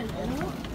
Change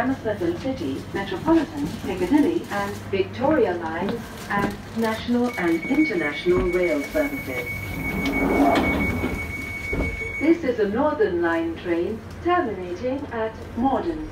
Frankfurt City, Metropolitan, Piccadilly and Victoria lines and national and international rail services. This is a Northern Line train terminating at Morden.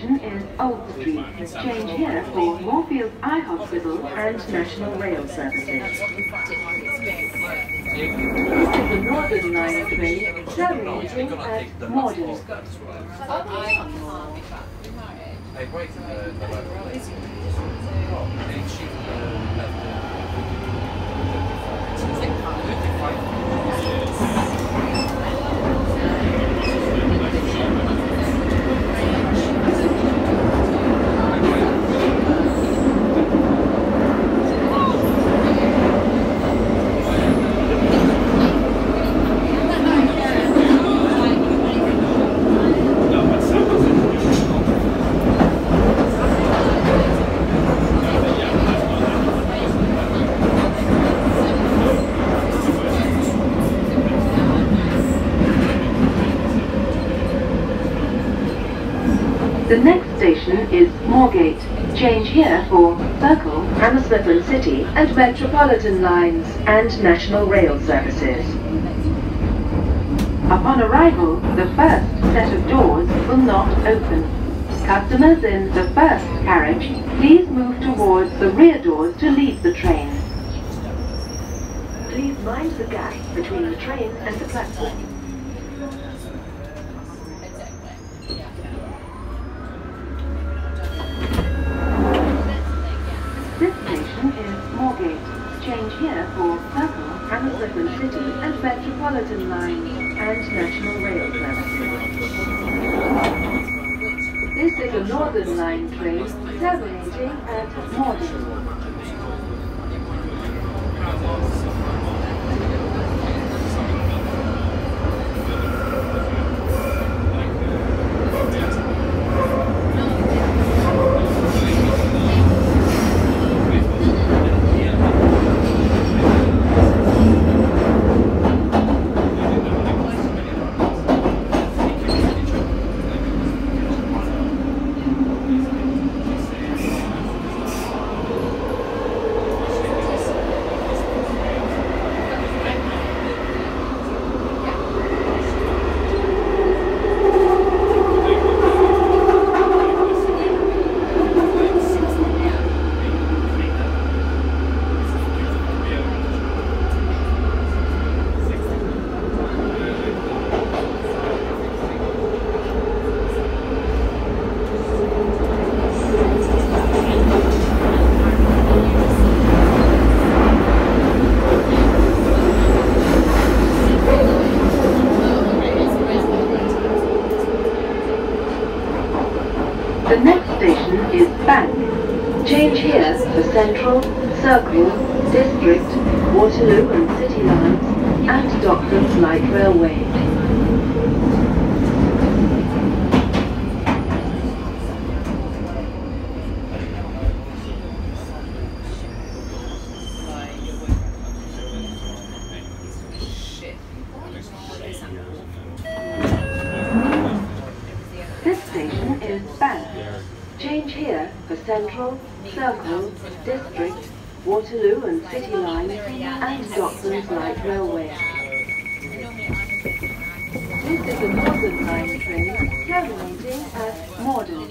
Station is Old Street. Change here for Moorfields Eye Hospital and National Rail Services. This is the Northern Line train terminating at Morden. Hey, wait, uh, uh, and she, uh, left, The next station is Moorgate. Change here for Circle, Hammersmith and City and Metropolitan lines and National Rail services. Upon arrival, the first set of doors will not open. Customers in the first carriage, please move towards the rear doors to leave the train. Please mind the gap between the train and the platform. Metropolitan lines and National Rail services. This is a Northern Line train terminating at Morden. Central, Circle, District, Waterloo and City lines and Docklands Light Railway. This station is Bank. Change here for Central, Circle, District, Waterloo and City lines and Docklands Light Railway. This is a Northern Line train terminating at Morden.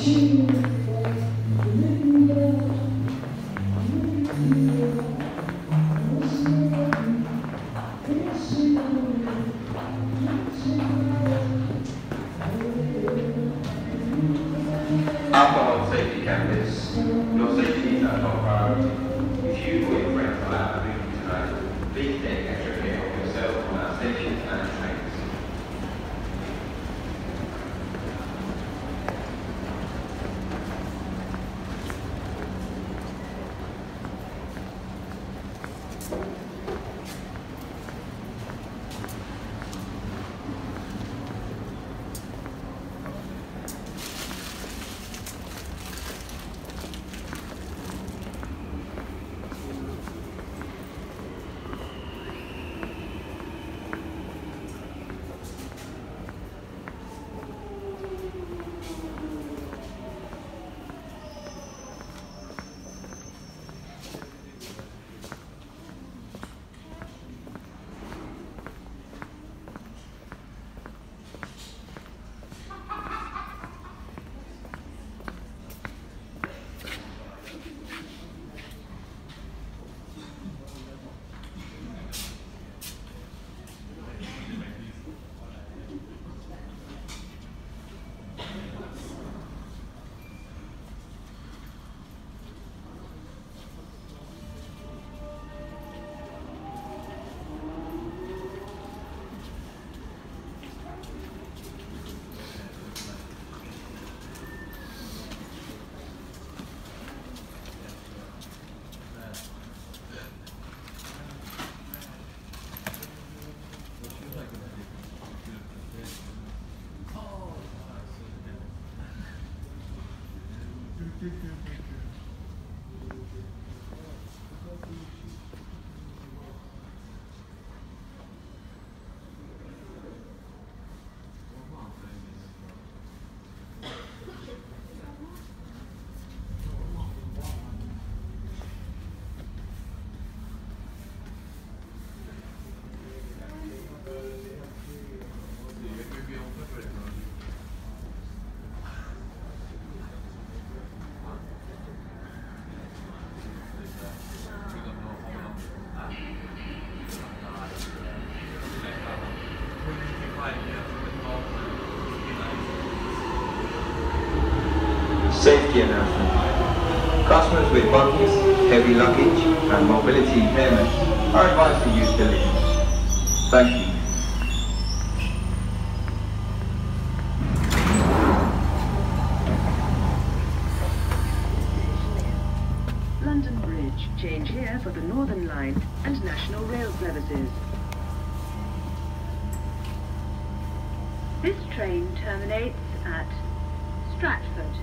Thank Safety announcement. Customers with buggies, heavy luggage, and mobility impairments are advised to use lift. Thank you. London Bridge. Change here for the Northern Line and National Rail services. This train terminates at Stratford.